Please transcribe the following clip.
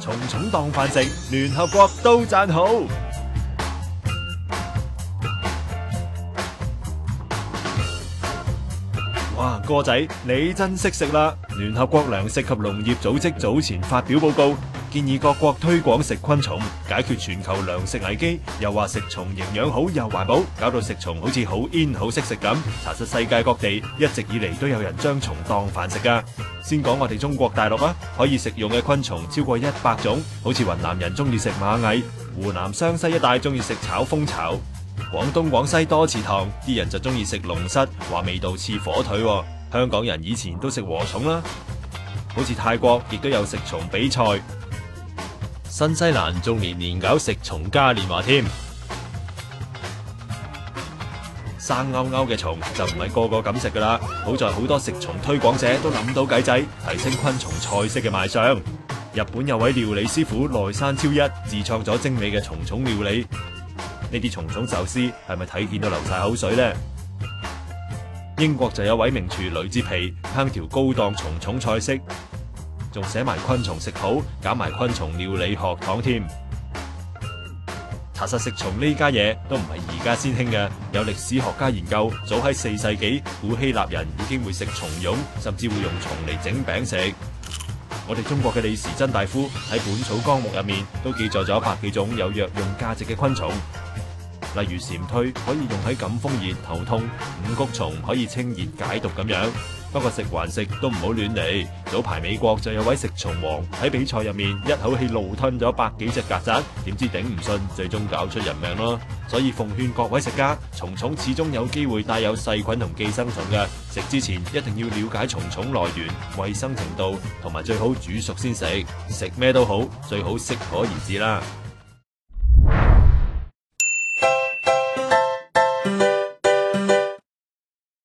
虫虫当饭食，联合国都赞好。哇，哥仔，你真识食啦！联合国粮食及农业组织早前发表报告。建议各国推广食昆虫，解决全球粮食危机。又话食虫营养好又环保，搞到食虫好似好 in 好识食咁。查实世界各地一直以嚟都有人将虫当饭食噶。先讲我哋中国大陆啊，可以食用嘅昆虫超过一百种，好似云南人中意食蚂蚁，湖南湘西一带中意食炒蜂巢，广东广西多池塘啲人就中意食龙虱，话味道似火腿。香港人以前都食禾虫啦，好似泰国亦都有食虫比赛。新西兰仲年年搞食虫嘉年华添，生勾勾嘅虫就唔系个个敢食噶啦。好在好多食虫推广者都谂到计仔，提升昆虫菜式嘅卖相。日本有位料理师傅内山超一自创咗精美嘅虫虫料理，呢啲虫虫寿司系咪睇见都流晒口水呢？英国就有位名厨吕志皮烹调高档虫虫菜式。仲写埋昆虫食谱，搞埋昆虫料理学堂添。查实食虫呢家嘢都唔系而家先兴嘅，有历史学家研究，早喺四世纪古希腊人已经会食虫蛹，甚至会用虫嚟整饼食。我哋中国嘅李时珍大夫喺《本草纲目》入面都记载咗百几种有药用价值嘅昆虫。例如蝉蜕可以用喺感风热、头痛；五谷虫可以清热解毒咁样。不过食还食都唔好乱嚟。早排美国就有位食虫王喺比赛入面一口气怒吞咗百几只曱甴，点知顶唔顺，最终搞出人命咯。所以奉劝各位食家，虫虫始终有机会带有细菌同寄生虫嘅，食之前一定要了解虫虫来源、卫生程度，同埋最好煮熟先食。食咩都好，最好适可而止啦。